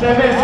Chavez.